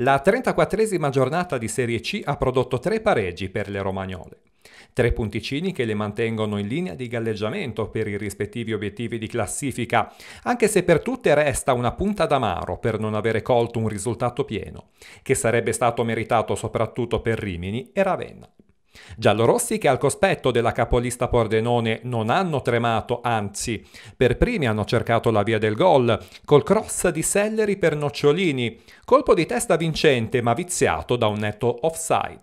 La 34esima giornata di Serie C ha prodotto tre pareggi per le romagnole. Tre punticini che le mantengono in linea di galleggiamento per i rispettivi obiettivi di classifica, anche se per tutte resta una punta d'amaro per non avere colto un risultato pieno, che sarebbe stato meritato soprattutto per Rimini e Ravenna. Giallorossi che al cospetto della capolista Pordenone non hanno tremato, anzi, per primi hanno cercato la via del gol, col cross di Selleri per Nocciolini, colpo di testa vincente ma viziato da un netto offside.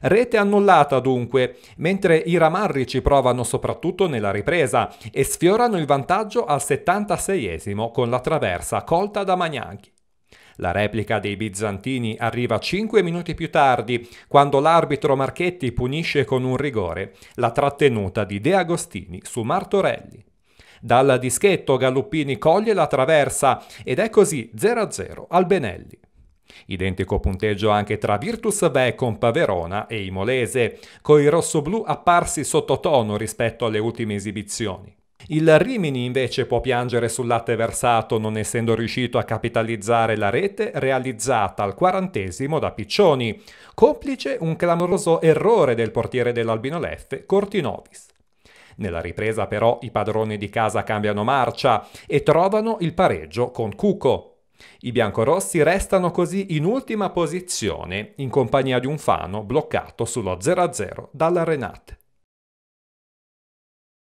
Rete annullata dunque, mentre i ramarrici provano soprattutto nella ripresa e sfiorano il vantaggio al 76esimo con la traversa colta da Magnanchi. La replica dei bizantini arriva 5 minuti più tardi, quando l'arbitro Marchetti punisce con un rigore la trattenuta di De Agostini su Martorelli. Dal dischetto Galluppini coglie la traversa ed è così 0-0 al Benelli. Identico punteggio anche tra Virtus Becon Verona e Imolese, coi rossoblù apparsi sottotono rispetto alle ultime esibizioni. Il Rimini invece può piangere sul latte versato non essendo riuscito a capitalizzare la rete realizzata al quarantesimo da Piccioni, complice un clamoroso errore del portiere dell'Albino Leffe, Cortinovis. Nella ripresa però i padroni di casa cambiano marcia e trovano il pareggio con Cuco. I biancorossi restano così in ultima posizione in compagnia di un Fano bloccato sullo 0-0 dalla Renate.